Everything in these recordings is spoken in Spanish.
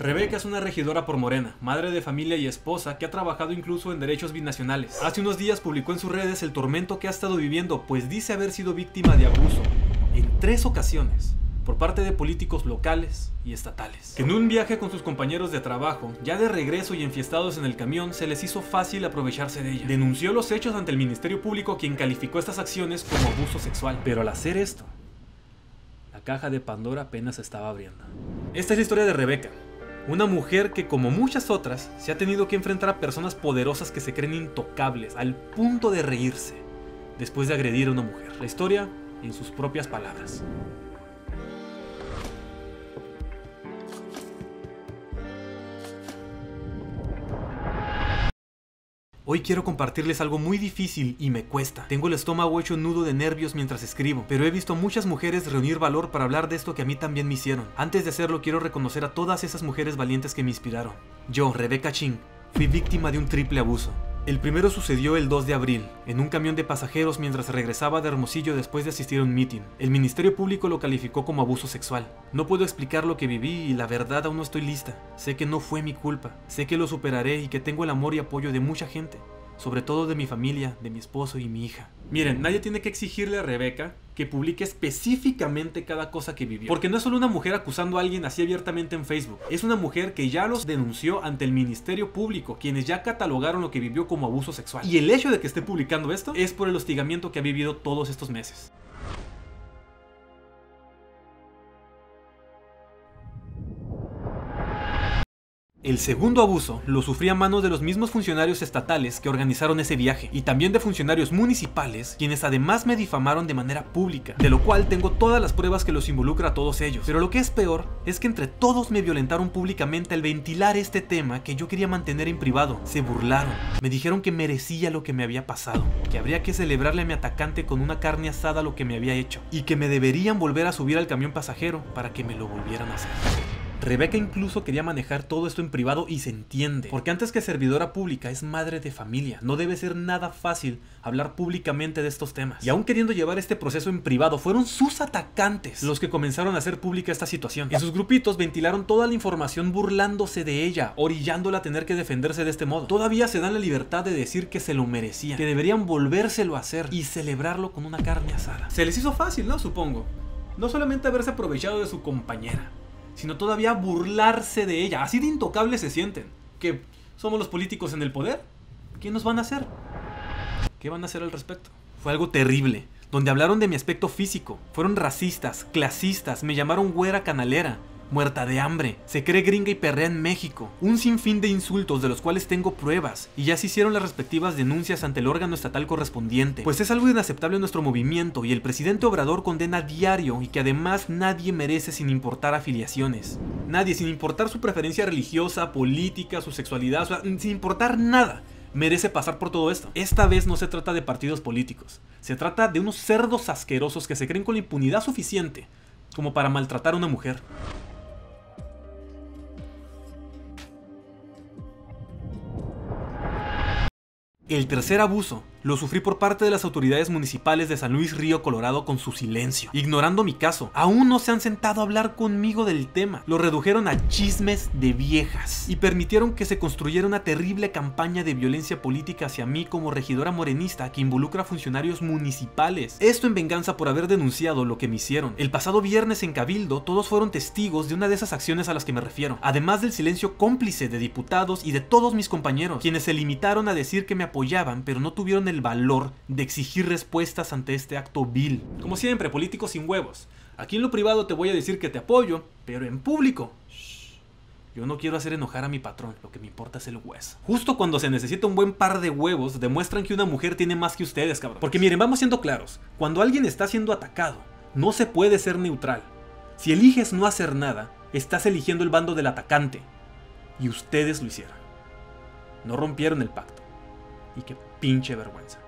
Rebeca es una regidora por Morena, madre de familia y esposa que ha trabajado incluso en derechos binacionales. Hace unos días publicó en sus redes el tormento que ha estado viviendo, pues dice haber sido víctima de abuso en tres ocasiones por parte de políticos locales y estatales. En un viaje con sus compañeros de trabajo, ya de regreso y enfiestados en el camión, se les hizo fácil aprovecharse de ella. Denunció los hechos ante el Ministerio Público quien calificó estas acciones como abuso sexual. Pero al hacer esto, la caja de Pandora apenas estaba abriendo. Esta es la historia de Rebeca, una mujer que como muchas otras se ha tenido que enfrentar a personas poderosas que se creen intocables al punto de reírse después de agredir a una mujer. La historia en sus propias palabras. Hoy quiero compartirles algo muy difícil y me cuesta. Tengo el estómago hecho nudo de nervios mientras escribo, pero he visto muchas mujeres reunir valor para hablar de esto que a mí también me hicieron. Antes de hacerlo quiero reconocer a todas esas mujeres valientes que me inspiraron. Yo, Rebecca Ching, fui víctima de un triple abuso. El primero sucedió el 2 de abril, en un camión de pasajeros mientras regresaba de Hermosillo después de asistir a un meeting. El Ministerio Público lo calificó como abuso sexual. No puedo explicar lo que viví y la verdad aún no estoy lista. Sé que no fue mi culpa, sé que lo superaré y que tengo el amor y apoyo de mucha gente sobre todo de mi familia, de mi esposo y mi hija. Miren, nadie tiene que exigirle a Rebeca que publique específicamente cada cosa que vivió. Porque no es solo una mujer acusando a alguien así abiertamente en Facebook. Es una mujer que ya los denunció ante el Ministerio Público, quienes ya catalogaron lo que vivió como abuso sexual. Y el hecho de que esté publicando esto es por el hostigamiento que ha vivido todos estos meses. El segundo abuso lo sufrí a manos de los mismos funcionarios estatales que organizaron ese viaje y también de funcionarios municipales quienes además me difamaron de manera pública, de lo cual tengo todas las pruebas que los involucra a todos ellos. Pero lo que es peor es que entre todos me violentaron públicamente al ventilar este tema que yo quería mantener en privado. Se burlaron, me dijeron que merecía lo que me había pasado, que habría que celebrarle a mi atacante con una carne asada lo que me había hecho y que me deberían volver a subir al camión pasajero para que me lo volvieran a hacer. Rebeca incluso quería manejar todo esto en privado y se entiende, porque antes que servidora pública es madre de familia, no debe ser nada fácil hablar públicamente de estos temas. Y aún queriendo llevar este proceso en privado, fueron sus atacantes los que comenzaron a hacer pública esta situación. En sus grupitos ventilaron toda la información burlándose de ella, orillándola a tener que defenderse de este modo. Todavía se dan la libertad de decir que se lo merecían, que deberían volvérselo a hacer y celebrarlo con una carne asada. Se les hizo fácil, ¿no? Supongo. No solamente haberse aprovechado de su compañera, sino todavía burlarse de ella. Así de intocables se sienten. ¿Que somos los políticos en el poder? ¿Qué nos van a hacer? ¿Qué van a hacer al respecto? Fue algo terrible, donde hablaron de mi aspecto físico, fueron racistas, clasistas, me llamaron güera canalera, muerta de hambre, se cree gringa y perrea en México, un sinfín de insultos de los cuales tengo pruebas, y ya se hicieron las respectivas denuncias ante el órgano estatal correspondiente, pues es algo inaceptable en nuestro movimiento y el presidente Obrador condena diario y que además nadie merece sin importar afiliaciones. Nadie, sin importar su preferencia religiosa, política, su sexualidad, sin importar nada merece pasar por todo esto. Esta vez no se trata de partidos políticos, se trata de unos cerdos asquerosos que se creen con la impunidad suficiente como para maltratar a una mujer. El tercer abuso lo sufrí por parte de las autoridades municipales de San Luis Río Colorado con su silencio, ignorando mi caso. Aún no se han sentado a hablar conmigo del tema. Lo redujeron a chismes de viejas y permitieron que se construyera una terrible campaña de violencia política hacia mí como regidora morenista que involucra a funcionarios municipales. Esto en venganza por haber denunciado lo que me hicieron. El pasado viernes en Cabildo todos fueron testigos de una de esas acciones a las que me refiero, además del silencio cómplice de diputados y de todos mis compañeros, quienes se limitaron a decir que me apoyaban pero no tuvieron el el valor de exigir respuestas ante este acto vil. Como siempre, políticos sin huevos. Aquí en lo privado te voy a decir que te apoyo, pero en público. Yo no quiero hacer enojar a mi patrón, lo que me importa es el hueso. Justo cuando se necesita un buen par de huevos, demuestran que una mujer tiene más que ustedes, cabrón. Porque miren, vamos siendo claros. Cuando alguien está siendo atacado, no se puede ser neutral. Si eliges no hacer nada, estás eligiendo el bando del atacante. Y ustedes lo hicieron. No rompieron el pacto. Y qué pinche vergüenza.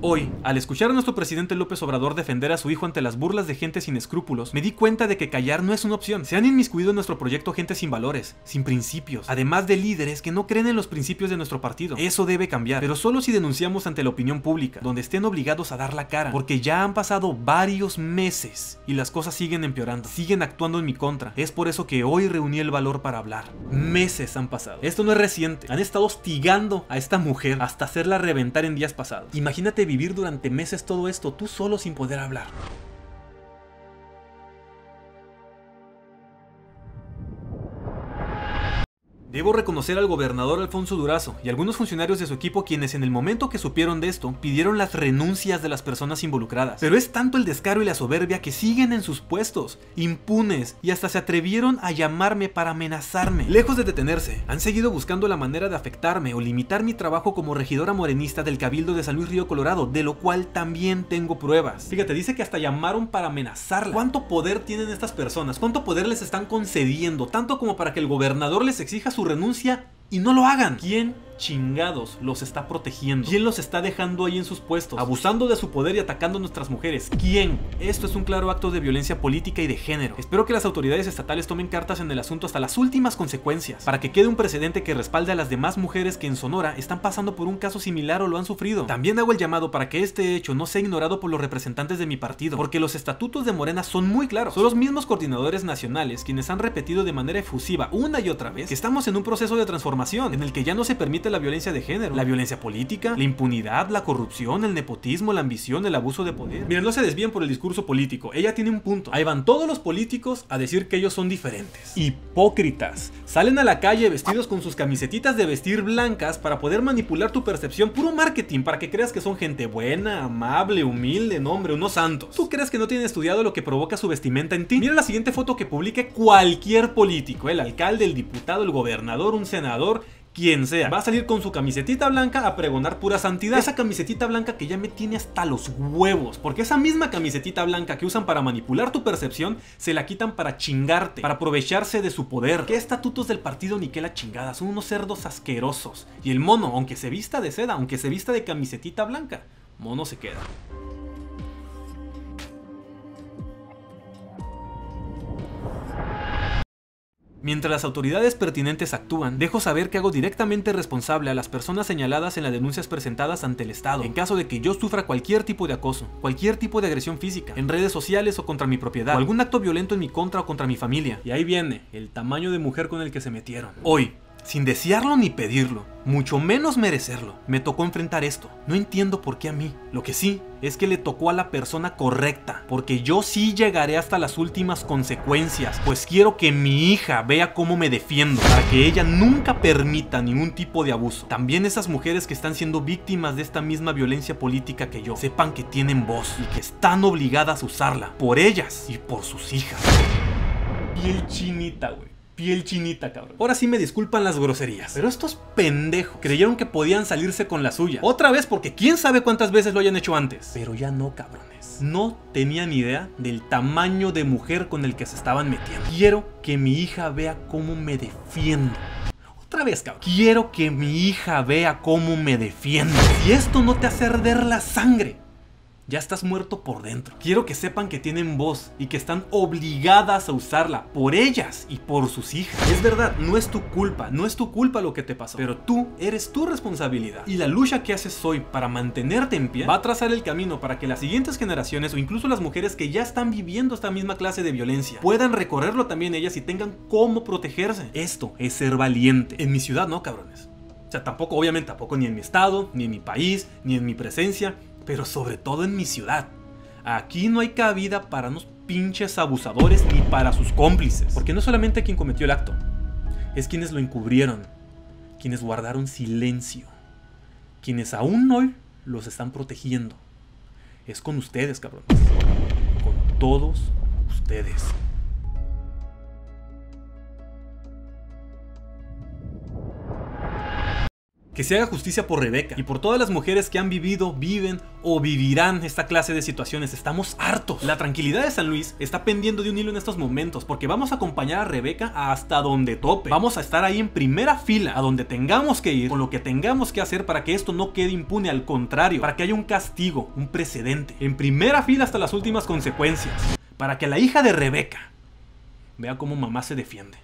Hoy, al escuchar a nuestro presidente López Obrador defender a su hijo ante las burlas de gente sin escrúpulos, me di cuenta de que callar no es una opción. Se han inmiscuido en nuestro proyecto gente sin valores, sin principios, además de líderes que no creen en los principios de nuestro partido. Eso debe cambiar, pero solo si denunciamos ante la opinión pública, donde estén obligados a dar la cara, porque ya han pasado varios meses y las cosas siguen empeorando, siguen actuando en mi contra. Es por eso que hoy reuní el valor para hablar. Meses han pasado. Esto no es reciente. Han estado hostigando a esta mujer hasta hacerla reventar en días pasados. Imagínate vivir durante meses todo esto tú solo sin poder hablar. Debo reconocer al gobernador Alfonso Durazo y algunos funcionarios de su equipo quienes en el momento que supieron de esto pidieron las renuncias de las personas involucradas. Pero es tanto el descaro y la soberbia que siguen en sus puestos, impunes, y hasta se atrevieron a llamarme para amenazarme. Lejos de detenerse, han seguido buscando la manera de afectarme o limitar mi trabajo como regidora morenista del Cabildo de San Luis Río Colorado, de lo cual también tengo pruebas. Fíjate, dice que hasta llamaron para amenazarla. ¿Cuánto poder tienen estas personas? ¿Cuánto poder les están concediendo? Tanto como para que el gobernador les exija su renuncia y no lo hagan. ¿Quién chingados los está protegiendo? ¿Quién los está dejando ahí en sus puestos? Abusando de su poder y atacando a nuestras mujeres. ¿Quién? Esto es un claro acto de violencia política y de género. Espero que las autoridades estatales tomen cartas en el asunto hasta las últimas consecuencias, para que quede un precedente que respalde a las demás mujeres que en Sonora están pasando por un caso similar o lo han sufrido. También hago el llamado para que este hecho no sea ignorado por los representantes de mi partido, porque los estatutos de Morena son muy claros. Son los mismos coordinadores nacionales quienes han repetido de manera efusiva una y otra vez que estamos en un proceso de transformación en el que ya no se permite la violencia de género, la violencia política, la impunidad, la corrupción, el nepotismo, la ambición, el abuso de poder. Miren, no se desvíen por el discurso político, ella tiene un punto. Ahí van todos los políticos a decir que ellos son diferentes. Hipócritas. Salen a la calle vestidos con sus camisetitas de vestir blancas para poder manipular tu percepción, puro marketing, para que creas que son gente buena, amable, humilde, nombre, unos santos. ¿Tú crees que no tienen estudiado lo que provoca su vestimenta en ti? Mira la siguiente foto que publique cualquier político, el alcalde, el diputado, el gobernador, un senador, quien sea, va a salir con su camisetita blanca a pregonar pura santidad. Esa camisetita blanca que ya me tiene hasta los huevos. Porque esa misma camisetita blanca que usan para manipular tu percepción, se la quitan para chingarte, para aprovecharse de su poder. ¿Qué estatutos del partido ni qué la chingada? Son unos cerdos asquerosos. Y el mono, aunque se vista de seda, aunque se vista de camisetita blanca, mono se queda. Mientras las autoridades pertinentes actúan, dejo saber que hago directamente responsable a las personas señaladas en las denuncias presentadas ante el Estado, en caso de que yo sufra cualquier tipo de acoso, cualquier tipo de agresión física, en redes sociales o contra mi propiedad, o algún acto violento en mi contra o contra mi familia. Y ahí viene el tamaño de mujer con el que se metieron. Hoy, sin desearlo ni pedirlo, mucho menos merecerlo, me tocó enfrentar esto. No entiendo por qué a mí. Lo que sí es que le tocó a la persona correcta, porque yo sí llegaré hasta las últimas consecuencias, pues quiero que mi hija vea cómo me defiendo, para que ella nunca permita ningún tipo de abuso. También esas mujeres que están siendo víctimas de esta misma violencia política que yo, sepan que tienen voz y que están obligadas a usarla, por ellas y por sus hijas. Y el chinita, güey piel chinita, cabrón. Ahora sí me disculpan las groserías. Pero estos pendejos creyeron que podían salirse con la suya. Otra vez porque quién sabe cuántas veces lo hayan hecho antes. Pero ya no, cabrones. No tenían idea del tamaño de mujer con el que se estaban metiendo. Quiero que mi hija vea cómo me defiendo. Otra vez, cabrón. Quiero que mi hija vea cómo me defiendo. Si esto no te hace arder la sangre, ya estás muerto por dentro. Quiero que sepan que tienen voz y que están obligadas a usarla por ellas y por sus hijas. Es verdad, no es tu culpa, no es tu culpa lo que te pasó, pero tú eres tu responsabilidad. Y la lucha que haces hoy para mantenerte en pie va a trazar el camino para que las siguientes generaciones o incluso las mujeres que ya están viviendo esta misma clase de violencia puedan recorrerlo también ellas y tengan cómo protegerse. Esto es ser valiente. En mi ciudad no, cabrones. O sea, tampoco, obviamente, tampoco ni en mi estado, ni en mi país, ni en mi presencia pero sobre todo en mi ciudad. Aquí no hay cabida para unos pinches abusadores ni para sus cómplices. Porque no solamente quien cometió el acto, es quienes lo encubrieron, quienes guardaron silencio, quienes aún hoy los están protegiendo. Es con ustedes, cabrones. Con todos ustedes. Que se haga justicia por Rebeca y por todas las mujeres que han vivido, viven o vivirán esta clase de situaciones. Estamos hartos. La tranquilidad de San Luis está pendiendo de un hilo en estos momentos porque vamos a acompañar a Rebeca hasta donde tope. Vamos a estar ahí en primera fila, a donde tengamos que ir, con lo que tengamos que hacer para que esto no quede impune, al contrario, para que haya un castigo, un precedente. En primera fila hasta las últimas consecuencias. Para que la hija de Rebeca vea cómo mamá se defiende.